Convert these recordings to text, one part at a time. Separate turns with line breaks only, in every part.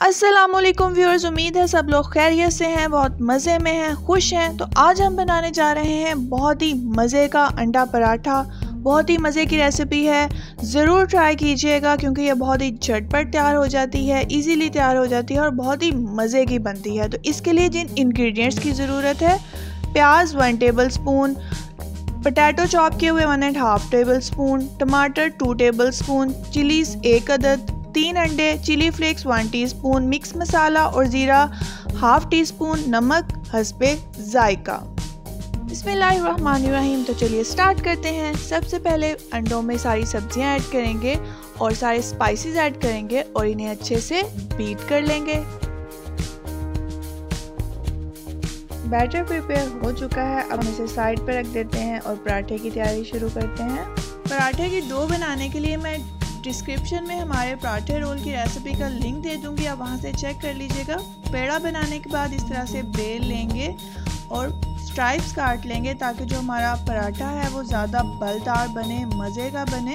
Aslam viewers, उम्मीद है सब लोग खैरियत से हैं, बहुत मज़े में हैं, खुश हैं। तो आज हम बनाने जा रहे हैं बहुत ही मज़े का अंडा पराठा। बहुत ही मज़े की रेसिपी है। ज़रूर ट्राई कीजिएगा क्योंकि ये बहुत ही झटपट तैयार हो जाती है इजीली तैयार हो जाती है और बहुत ही मज़े की बनती है। तो इसके लिए जिन इंग्रेडिएंट्स की ज़रूरत है, प्याज one tablespoon potato chop किए हुए one and half tablespoon टमाटर टू टेबल स्पून चिलीज़ एक अदद तीन अंडे chilli flakes one teaspoon mix masala और ज़ीरा हाफ़ टी स्पून नमक हंसपे जायका। रहीम तो चलिए स्टार्ट करते हैं। सबसे पहले अंडों में सारी सब्ज़ियाँ ऐड करेंगे और सारे स्पाइसेस ऐड करेंगे और इन्हें अच्छे से बीट कर लेंगे। बैटर प्रिपेयर हो चुका है। अब हम इसे साइड पर रख देते हैं और पराठे की तैयारी शुरू करते हैं। पराठे की डो बनाने के लिए मैं डिस्क्रिप्शन में हमारे पराठे रोल की रेसिपी का लिंक दे दूँगी, आप वहाँ से चेक कर लीजिएगा। पेड़ा बनाने के बाद इस तरह से बेल लेंगे और स्ट्राइप्स काट लेंगे ताकि जो हमारा पराठा है वो ज़्यादा बलदार बने, मज़े का बने।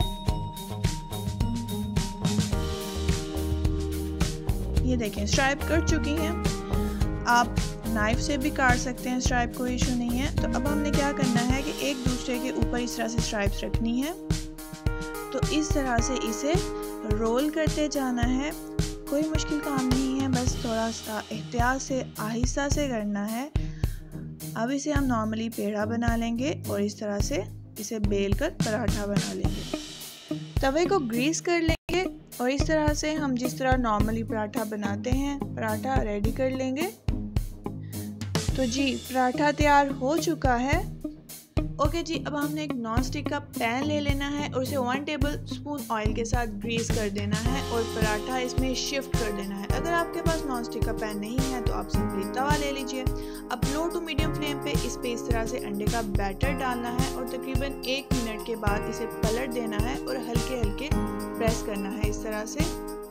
ये देखें स्ट्राइप कर चुकी हैं। आप नाइफ से भी काट सकते हैं स्ट्राइप कोई इशू नहीं है। तो अब हमने क्या करना है कि एक दूसरे के ऊपर इस तरह से स्ट्राइप्स रखनी है। तो इस तरह से इसे रोल करते जाना है। कोई मुश्किल काम नहीं है, बस थोड़ा सा एहतियात से, आहिस्ता से करना है। अब इसे हम नॉर्मली पेड़ा बना लेंगे और इस तरह से इसे बेल कर पराठा बना लेंगे। तवे को ग्रीस कर लेंगे और इस तरह से हम जिस तरह नॉर्मली पराठा बनाते हैं, पराठा रेडी कर लेंगे। तो जी, पराठा तैयार हो चुका है। ओके जी, अब हमने एक नॉन स्टिक का पैन ले लेना है और इसे वन टेबल स्पून ऑयल के साथ ग्रीस कर देना है और पराठा इसमें शिफ्ट कर देना है। अगर आपके पास नॉन स्टिक का पैन नहीं है तो आप सिंपली तवा ले लीजिए। अब लो टू मीडियम फ्लेम पे इस पे इस तरह से अंडे का बैटर डालना है और तकरीबन एक मिनट के बाद इसे पलट देना है और हल्के हल्के प्रेस करना है इस तरह से।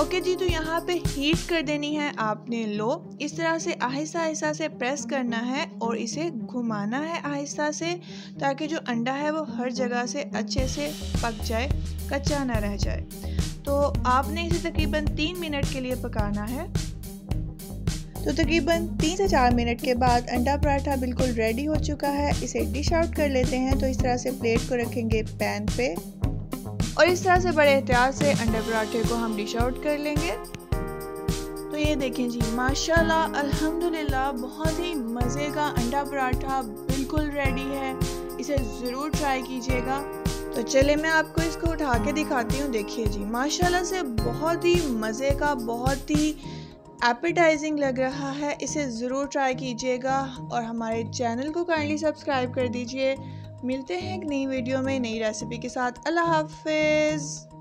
ओके जी तो यहाँ पे हीट कर देनी है आपने लो इस तरह से आहिस्ता आहिस्ता से प्रेस करना है और इसे घुमाना है आहिस्ता से ताकि जो अंडा है वो हर जगह से अच्छे से पक जाए, कच्चा ना रह जाए. तो आपने इसे तकरीबन तीन मिनट के लिए पकाना है. तो तकरीबन तीन से चार मिनट के बाद अंडा पराठा बिल्कुल रेडी हो चुका है. इसे डिश आउट कर लेते हैं. तो इस तरह से प्लेट को रखेंगे पैन पे. और इस तरह से बड़े एहतियात से अंडे पराठे को हम डिश आउट कर लेंगे। तो ये देखें जी, माशाल्लाह, अल्हम्दुलिल्लाह, बहुत ही मज़े का अंडा पराठा बिल्कुल रेडी है। इसे ज़रूर ट्राई कीजिएगा। तो चले मैं आपको इसको उठा के दिखाती हूँ। देखिए जी, माशाल्लाह से बहुत ही मज़े का, बहुत ही एपेटाइजिंग लग रहा है। इसे ज़रूर ट्राई कीजिएगा और हमारे चैनल को काइंडली सब्सक्राइब कर दीजिए। मिलते हैं एक नई वीडियो में नई रेसिपी के साथ। अल्लाह हाफिज़।